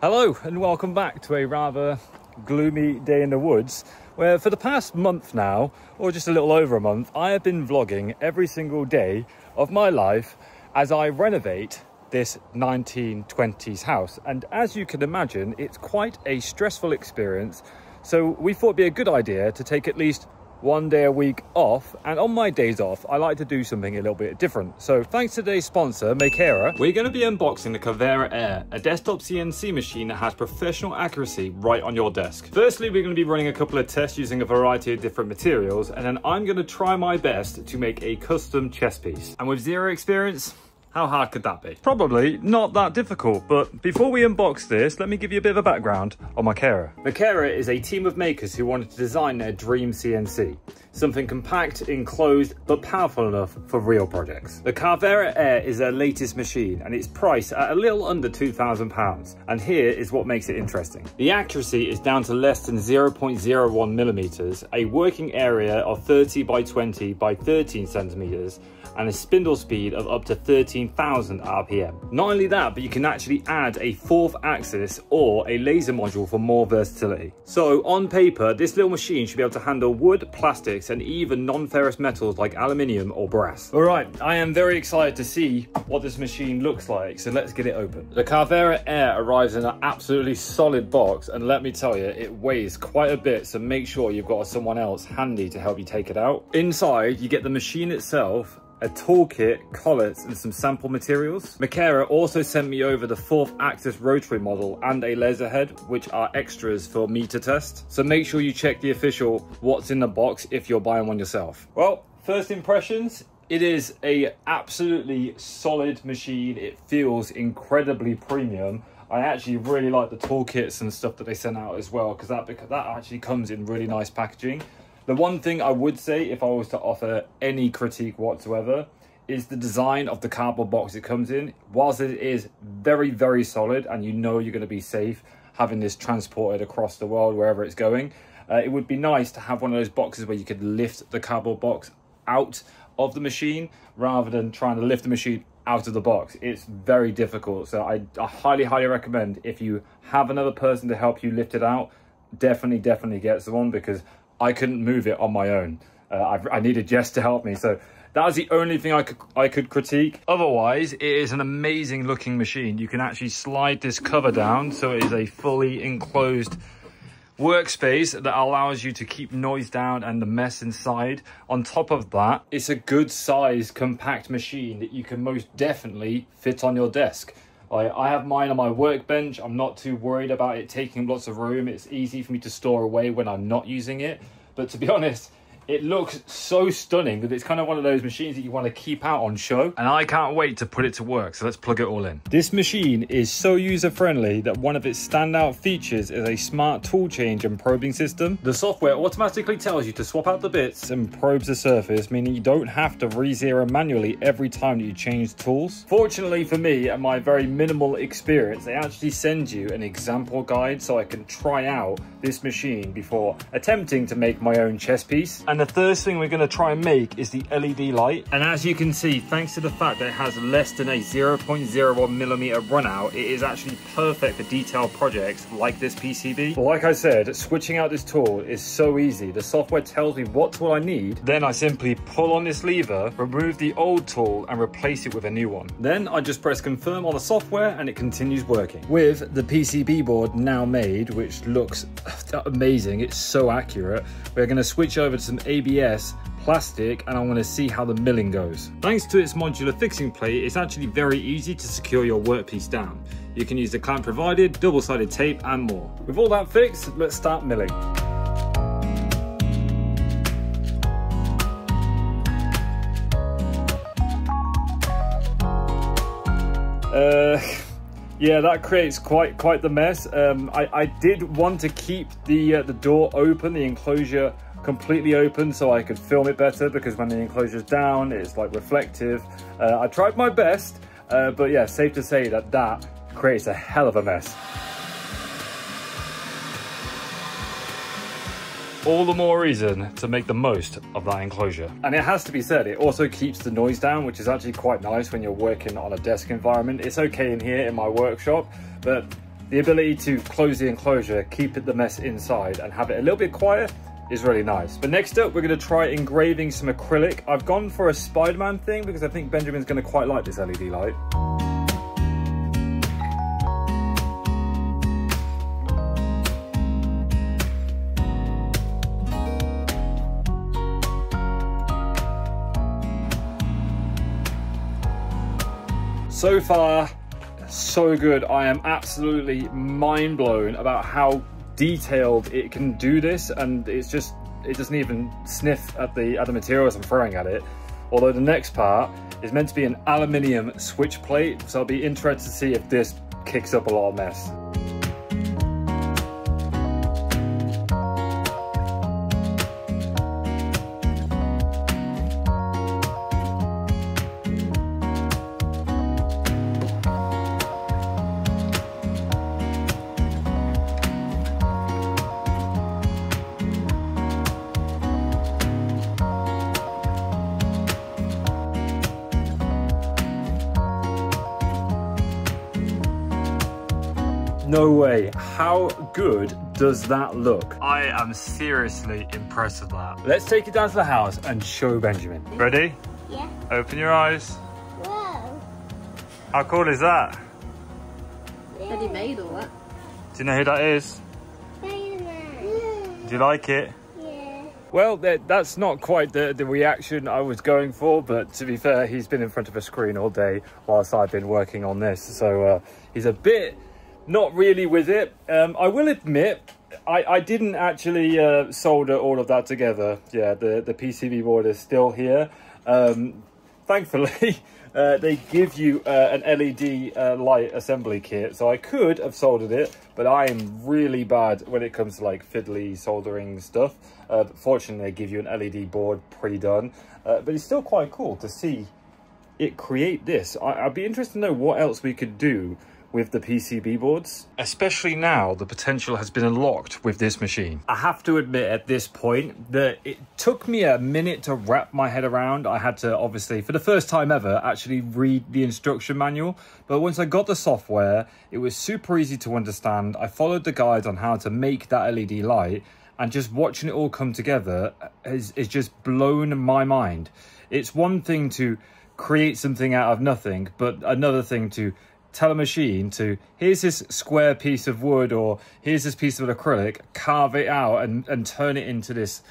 Hello and welcome back to a rather gloomy day in the woods where for the past month now, or just a little over a month, I have been vlogging every single day of my life as I renovate this 1920s house. And as you can imagine, it's quite a stressful experience. So we thought it'd be a good idea to take at least one day a week off and on my days off I like to do something a little bit different. So thanks to today's sponsor Makera we're going to be unboxing the Carvera Air a desktop CNC machine that has professional accuracy right on your desk. Firstly we're going to be running a couple of tests using a variety of different materials and then I'm going to try my best to make a custom chess piece. And with zero experience how hard could that be? Probably not that difficult, but before we unbox this, let me give you a bit of a background on Makera. Makera is a team of makers who wanted to design their dream CNC. Something compact, enclosed, but powerful enough for real projects. The Carvera Air is their latest machine and it's priced at a little under £2,000. And here is what makes it interesting. The accuracy is down to less than 0.01 millimeters, a working area of 30 by 20 by 13 centimeters, and a spindle speed of up to 13,000 RPM. Not only that, but you can actually add a fourth axis or a laser module for more versatility. So on paper, this little machine should be able to handle wood, plastics, and even non-ferrous metals like aluminium or brass. All right, I am very excited to see what this machine looks like, so let's get it open. The Carvera Air arrives in an absolutely solid box, and let me tell you, it weighs quite a bit, so make sure you've got someone else handy to help you take it out. Inside, you get the machine itself, a toolkit, collets, and some sample materials. Makera also sent me over the fourth axis rotary model and a laser head, which are extras for me to test. So make sure you check the official what's in the box if you're buying one yourself. Well, first impressions, it is a absolutely solid machine. It feels incredibly premium. I actually really like the toolkits and stuff that they sent out as well because that, that actually comes in really nice packaging. The one thing I would say if I was to offer any critique whatsoever is the design of the cardboard box it comes in. Whilst it is very, very solid and you know you're going to be safe having this transported across the world wherever it's going, uh, it would be nice to have one of those boxes where you could lift the cardboard box out of the machine rather than trying to lift the machine out of the box. It's very difficult. So I, I highly, highly recommend if you have another person to help you lift it out, definitely, definitely get someone because I couldn't move it on my own. Uh, I, needed Jess to help me. So that was the only thing I could, I could critique. Otherwise, it is an amazing looking machine. You can actually slide this cover down. So it is a fully enclosed workspace that allows you to keep noise down and the mess inside. On top of that, it's a good size compact machine that you can most definitely fit on your desk. I, I have mine on my workbench. I'm not too worried about it taking lots of room. It's easy for me to store away when I'm not using it. But to be honest, it looks so stunning that it's kind of one of those machines that you want to keep out on show. And I can't wait to put it to work. So let's plug it all in. This machine is so user friendly that one of its standout features is a smart tool change and probing system. The software automatically tells you to swap out the bits and probes the surface, meaning you don't have to re-zero manually every time that you change tools. Fortunately for me and my very minimal experience, they actually send you an example guide so I can try out this machine before attempting to make my own chess piece. And and the first thing we're going to try and make is the LED light. And as you can see, thanks to the fact that it has less than a 0.01 millimeter run out, it is actually perfect for detailed projects like this PCB. But like I said, switching out this tool is so easy. The software tells me what tool I need. Then I simply pull on this lever, remove the old tool and replace it with a new one. Then I just press confirm on the software and it continues working. With the PCB board now made, which looks amazing, it's so accurate, we're going to switch over to some ABS plastic and I want to see how the milling goes. Thanks to its modular fixing plate, it's actually very easy to secure your workpiece down. You can use the clamp provided, double-sided tape and more. With all that fixed, let's start milling. Uh, yeah, that creates quite quite the mess. Um, I, I did want to keep the uh, the door open, the enclosure completely open so I could film it better because when the enclosure's down, it's like reflective. Uh, I tried my best, uh, but yeah, safe to say that that creates a hell of a mess. all the more reason to make the most of that enclosure. And it has to be said, it also keeps the noise down, which is actually quite nice when you're working on a desk environment. It's okay in here in my workshop, but the ability to close the enclosure, keep it the mess inside and have it a little bit quiet is really nice. But next up, we're gonna try engraving some acrylic. I've gone for a Spider-Man thing because I think Benjamin's gonna quite like this LED light. So far, so good. I am absolutely mind blown about how detailed it can do this and it's just it doesn't even sniff at the at the materials I'm throwing at it although the next part is meant to be an aluminium switch plate so I'll be interested to see if this kicks up a lot of mess. No way. How good does that look? I am seriously impressed with that. Let's take it down to the house and show Benjamin. Ready? Yeah. Open your eyes. Whoa. How cool is that? Eddie made all that. Do you know who that is? Spider-Man. Do you like it? Yeah. Well, that's not quite the, the reaction I was going for, but to be fair, he's been in front of a screen all day whilst I've been working on this. So uh, he's a bit not really with it. Um, I will admit, I, I didn't actually uh, solder all of that together. Yeah, the, the PCB board is still here. Um, thankfully, uh, they give you uh, an LED uh, light assembly kit. So I could have soldered it, but I am really bad when it comes to like fiddly soldering stuff. Uh, fortunately, they give you an LED board pre-done. Uh, but it's still quite cool to see it create this. I, I'd be interested to know what else we could do with the PCB boards. Especially now, the potential has been unlocked with this machine. I have to admit at this point that it took me a minute to wrap my head around. I had to obviously, for the first time ever, actually read the instruction manual. But once I got the software, it was super easy to understand. I followed the guides on how to make that LED light and just watching it all come together is, is just blown my mind. It's one thing to create something out of nothing, but another thing to tell a machine to here's this square piece of wood or here's this piece of acrylic carve it out and, and turn it into this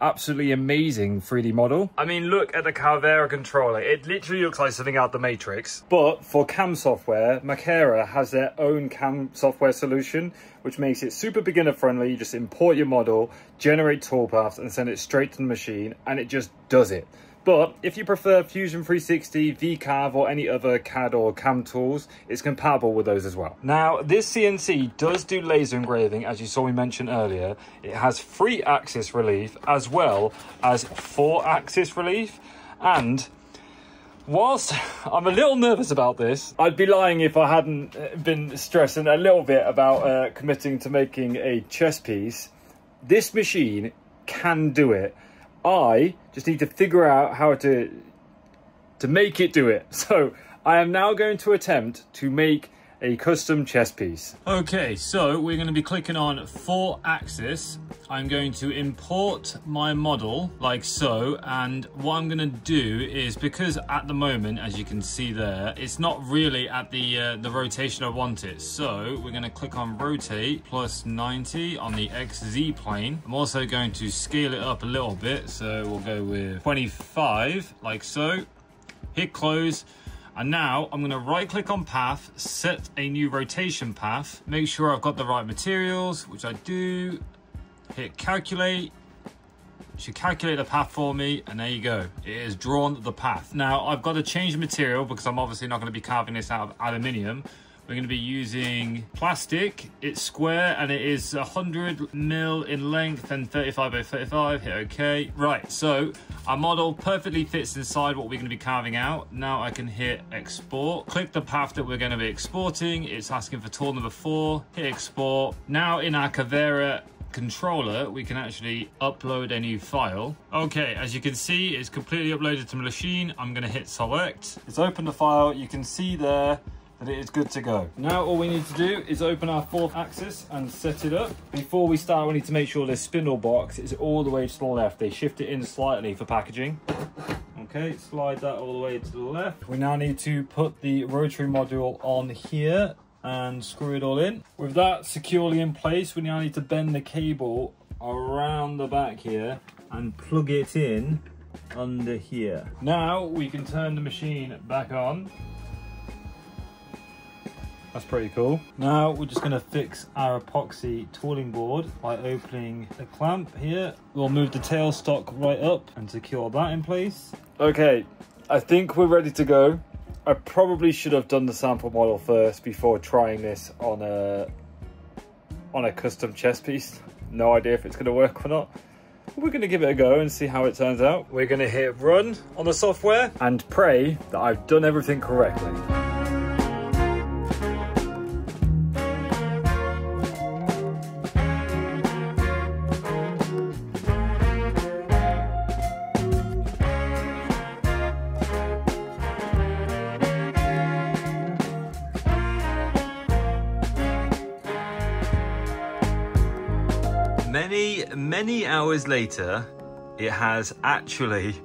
absolutely amazing 3d model. I mean look at the Carvera controller. It literally looks like something out the matrix. But for cam software Makera has their own cam software solution which makes it super beginner friendly. You just import your model generate toolpaths and send it straight to the machine and it just does it but if you prefer Fusion 360, VCarve or any other CAD or CAM tools, it's compatible with those as well. Now, this CNC does do laser engraving, as you saw me mention earlier. It has three axis relief as well as four axis relief. And whilst I'm a little nervous about this, I'd be lying if I hadn't uh, been stressing a little bit about uh, committing to making a chess piece. This machine can do it. I just need to figure out how to to make it do it. So I am now going to attempt to make a custom chess piece. Okay, so we're going to be clicking on four axis. I'm going to import my model like so. And what I'm going to do is because at the moment, as you can see there, it's not really at the, uh, the rotation I want it. So we're going to click on rotate plus 90 on the XZ plane. I'm also going to scale it up a little bit. So we'll go with 25 like so, hit close and now I'm gonna right click on path, set a new rotation path, make sure I've got the right materials, which I do, hit calculate, should calculate the path for me and there you go. It has drawn the path. Now i've got to change the material because i'm obviously not going to be carving this out of aluminium we're going to be using plastic. It's square and it is 100 mil in length and 35 by 35. Hit OK. Right, so our model perfectly fits inside what we're going to be carving out. Now I can hit export. Click the path that we're going to be exporting. It's asking for tool number four. Hit export. Now in our Carvera controller, we can actually upload a new file. Okay, as you can see, it's completely uploaded to my machine. I'm to hit select. It's opened the file. You can see there it is good to go. Now all we need to do is open our fourth axis and set it up. Before we start, we need to make sure this spindle box is all the way to the left. They shift it in slightly for packaging. Okay, slide that all the way to the left. We now need to put the rotary module on here and screw it all in. With that securely in place, we now need to bend the cable around the back here and plug it in under here. Now we can turn the machine back on. That's pretty cool. Now we're just going to fix our epoxy tooling board by opening the clamp here. We'll move the tailstock right up and secure that in place. Okay, I think we're ready to go. I probably should have done the sample model first before trying this on a on a custom chess piece. No idea if it's going to work or not. We're going to give it a go and see how it turns out. We're going to hit run on the software and pray that I've done everything correctly. Many, hours later, it has actually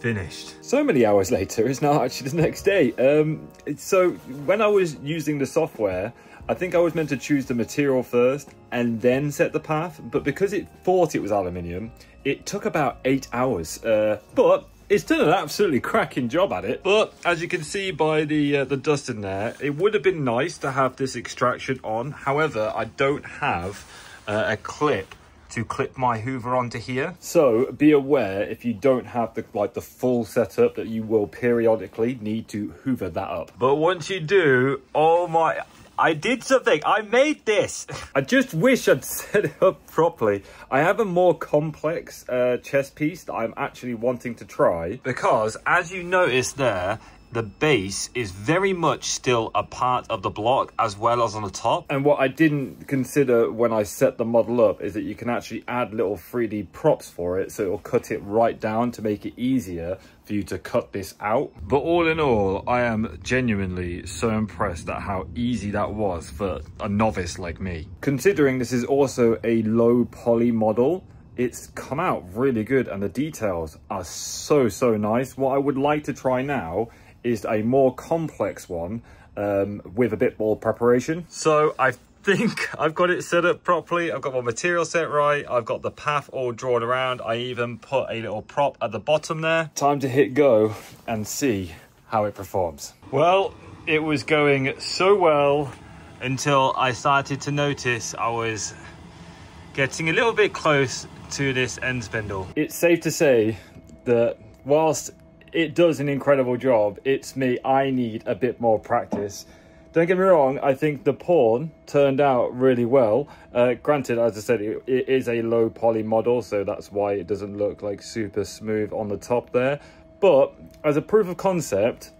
finished. So many hours later, it's now actually the next day. Um, so when I was using the software, I think I was meant to choose the material first and then set the path, but because it thought it was aluminium, it took about eight hours. Uh, but it's done an absolutely cracking job at it. But as you can see by the uh, the dust in there, it would have been nice to have this extraction on. However, I don't have uh, a clip to clip my hoover onto here so be aware if you don't have the like the full setup that you will periodically need to hoover that up but once you do oh my I did something. I made this. I just wish I'd set it up properly. I have a more complex uh, chest piece that I'm actually wanting to try because as you notice there, the base is very much still a part of the block as well as on the top. And what I didn't consider when I set the model up is that you can actually add little 3D props for it. So it'll cut it right down to make it easier for you to cut this out. But all in all, I am genuinely so impressed at how easy that was for a novice like me. Considering this is also a low poly model, it's come out really good and the details are so, so nice. What I would like to try now is a more complex one um, with a bit more preparation. So I think I've got it set up properly. I've got my material set right. I've got the path all drawn around. I even put a little prop at the bottom there. Time to hit go and see how it performs. Well, it was going so well until I started to notice I was getting a little bit close to this end spindle. It's safe to say that whilst it does an incredible job. It's me, I need a bit more practice. Don't get me wrong, I think the pawn turned out really well. Uh, granted, as I said, it, it is a low poly model, so that's why it doesn't look like super smooth on the top there. But as a proof of concept,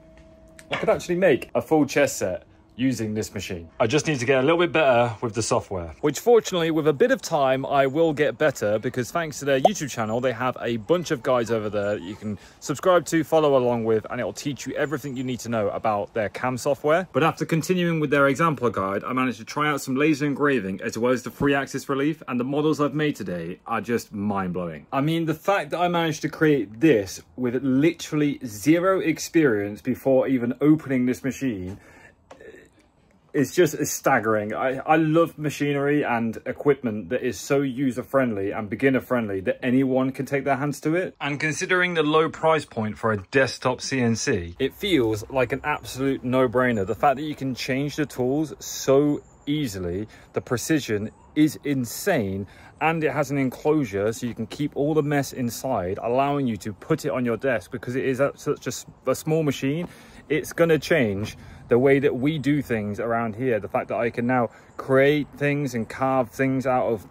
I could actually make a full chess set using this machine. I just need to get a little bit better with the software, which fortunately with a bit of time, I will get better because thanks to their YouTube channel, they have a bunch of guides over there that you can subscribe to, follow along with, and it'll teach you everything you need to know about their CAM software. But after continuing with their example guide, I managed to try out some laser engraving as well as the free axis relief and the models I've made today are just mind blowing. I mean, the fact that I managed to create this with literally zero experience before even opening this machine it's just staggering. I, I love machinery and equipment that is so user-friendly and beginner-friendly that anyone can take their hands to it. And considering the low price point for a desktop CNC, it feels like an absolute no-brainer. The fact that you can change the tools so easily, the precision is insane and it has an enclosure so you can keep all the mess inside allowing you to put it on your desk because it is such a, a small machine it's going to change the way that we do things around here. The fact that I can now create things and carve things out of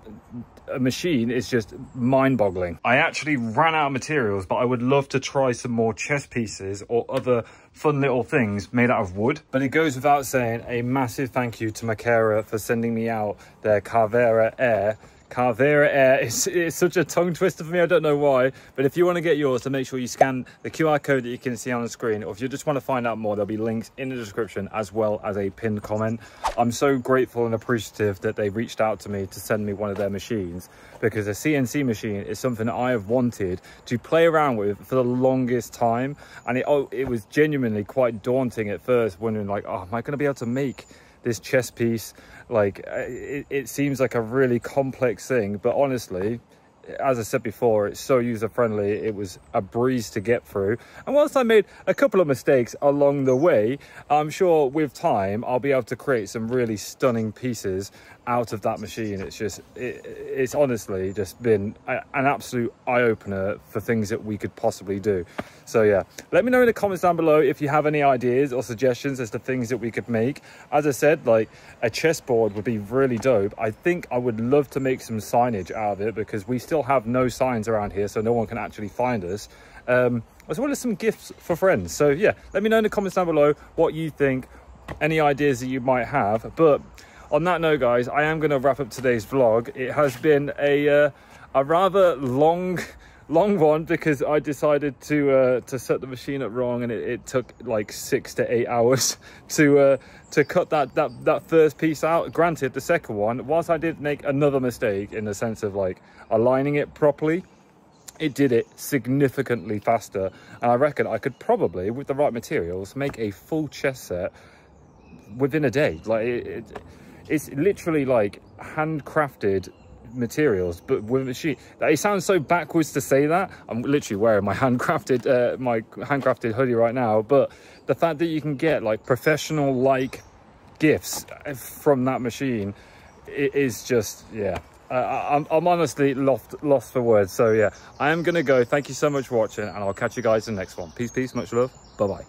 a machine is just mind-boggling. I actually ran out of materials, but I would love to try some more chess pieces or other fun little things made out of wood. But it goes without saying a massive thank you to Makera for sending me out their Carvera Air Carvera Air. It's, it's such a tongue twister for me. I don't know why. But if you want to get yours, to make sure you scan the QR code that you can see on the screen. Or if you just want to find out more, there'll be links in the description as well as a pinned comment. I'm so grateful and appreciative that they reached out to me to send me one of their machines because a CNC machine is something I have wanted to play around with for the longest time. And it, oh, it was genuinely quite daunting at first, wondering like, oh, am I going to be able to make this chess piece like uh, it, it seems like a really complex thing but honestly as I said before, it's so user friendly. It was a breeze to get through. And whilst I made a couple of mistakes along the way, I'm sure with time I'll be able to create some really stunning pieces out of that machine. It's just, it, it's honestly just been a, an absolute eye opener for things that we could possibly do. So yeah, let me know in the comments down below if you have any ideas or suggestions as to things that we could make. As I said, like a chessboard would be really dope. I think I would love to make some signage out of it because we still have no signs around here, so no one can actually find us. Um, as well as some gifts for friends. So yeah, let me know in the comments down below what you think, any ideas that you might have. But on that note, guys, I am going to wrap up today's vlog. It has been a, uh, a rather long long one because I decided to uh, to set the machine up wrong and it, it, took like six to eight hours to uh, to cut that, that that first piece out. Granted, the second one, whilst I did make another mistake in the sense of like aligning it properly, it did it significantly faster. And I reckon I could probably, with the right materials, make a full chess set within a day. Like it, it it's literally like handcrafted materials but with a machine. It sounds so backwards to say that. I'm literally wearing my handcrafted uh, my handcrafted hoodie right now but the fact that you can get like professional like gifts from that machine it is just yeah. Uh, I'm, I'm honestly lost lost for words. So yeah i am gonna go. Thank you so much for watching and i'll catch you guys in the next one. Peace peace. Much love. Bye bye